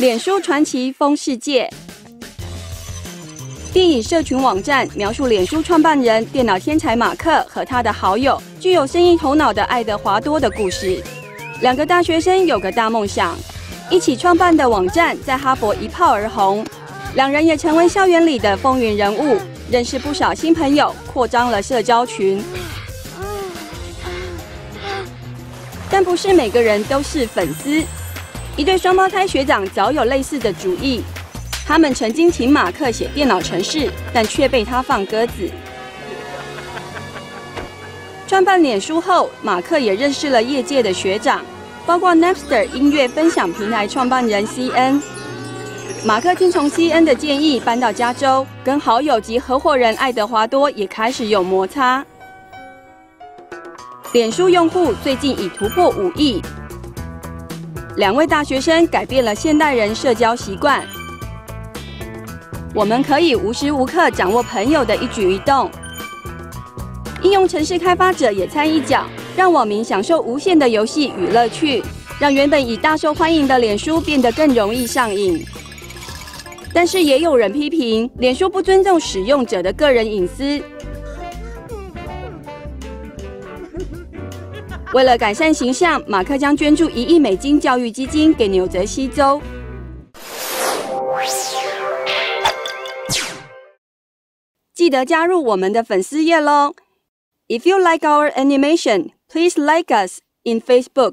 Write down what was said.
脸书传奇风世界。电影社群网站描述脸书创办人、电脑天才马克和他的好友具有生意头脑的爱德华多的故事。两个大学生有个大梦想，一起创办的网站在哈佛一炮而红，两人也成为校园里的风云人物，认识不少新朋友，扩张了社交群。但不是每个人都是粉丝。一对双胞胎学长早有类似的主意，他们曾经请马克写电脑程式，但却被他放鸽子。创办脸书后，马克也认识了业界的学长，包括 Napster 音乐分享平台创办人 CN。马克听从 CN 的建议，搬到加州，跟好友及合伙人爱德华多也开始有摩擦。脸书用户最近已突破五亿。两位大学生改变了现代人社交习惯。我们可以无时无刻掌握朋友的一举一动。应用程式开发者也参一脚，让网民享受无限的游戏与乐趣，让原本已大受欢迎的脸书变得更容易上瘾。但是也有人批评脸书不尊重使用者的个人隐私。为了改善形象，马克将捐助一亿美金教育基金给纽泽西州。记得加入我们的粉丝页喽！If you like our animation, please like us in Facebook.